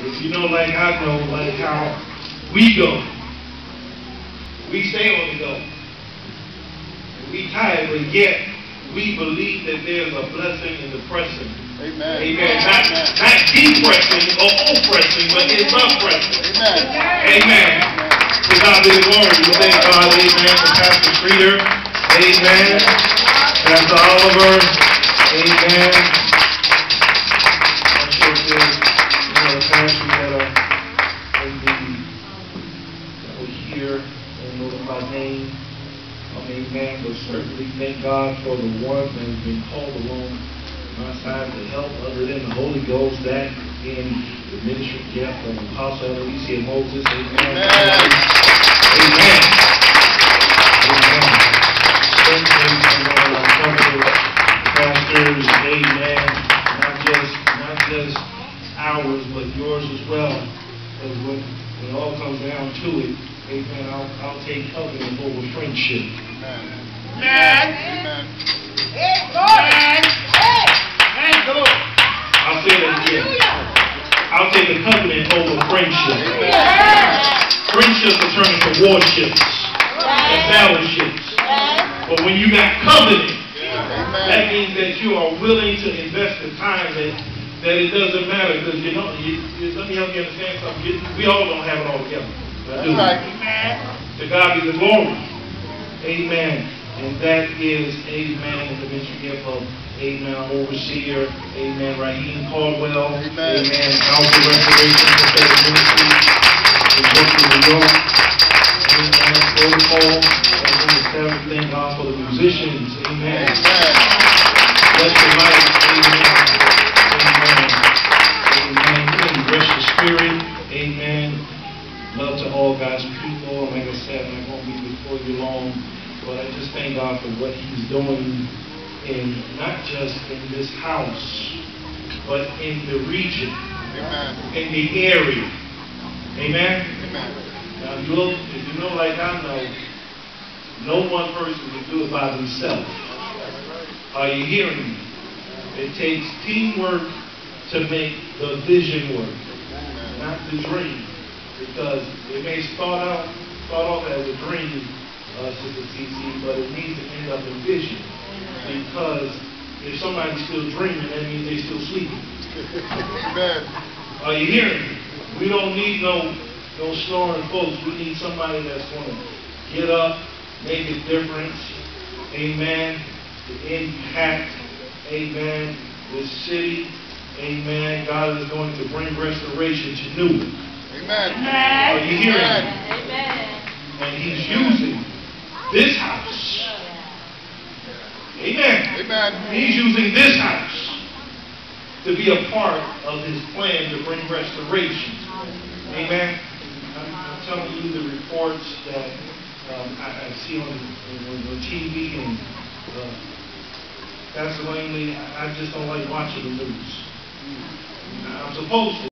If you know, like I know, like how we go, we stay on the go. We tired, but yet we believe that there's a blessing in the pressing. Amen. Amen. Not, not depressing or oppressing, but it's a pressing. Amen. Amen. To God be the glory. We thank God, amen, for Pastor Streeter. Amen. Pastor Oliver. Amen. Here and know them by name. Um, amen. But certainly thank God for the ones that have been called along my side to help other than the Holy Ghost, that in the ministry gift of Apostle Alicia Moses. Amen. Amen. Amen. Amen. Certainly, you know, our company pastors, amen. Not just, not just ours, but yours as well. Because when, when it all comes down to it, amen, I'll, I'll take covenant over friendship. Amen. Amen. Amen. I'll say that again. I'll take a covenant over friendship. Friendships will turn into warships and battleships. But when you got covenant, that means that you are willing to invest the time that, that it doesn't matter because you know, you, you, let me help you understand something. You, we all don't have it all together. I do. That's right. To God be the glory. Amen. And that is, amen, the ministry gift of, amen, overseer, amen, Raheem Caldwell. Amen. Amen. House of Restoration Prophetic Ministry in Brooklyn, New York. Amen. Protocol. Amen. Establish, thank God for the musicians. Amen. Amen. Bless your life. Like I said, I'm not be before you long, but I just thank God for what He's doing in not just in this house, but in the region, Amen. in the area. Amen. Amen. Now, you look, if you know like I know, no one person can do it by themselves. Are you hearing me? It takes teamwork to make the vision work, not the dream. Because it may start out start off as a dream, uh, Sister TC, but it needs to end up in vision. Because if somebody's still dreaming, that means they're still sleeping. Amen. Are you hearing me? We don't need no no snoring folks. We need somebody that's going to get up, make a difference. Amen. To impact. Amen. This city. Amen. God is going to bring restoration to Newark. Amen. Are you hearing me? Amen. And He's using this house. Amen. Amen. He's using this house to be a part of his plan to bring restoration. Amen. I'm, I'm telling you the reports that um, I, I see on, on, on TV and uh, Pastor Langley, I, I just don't like watching the news. I'm supposed to.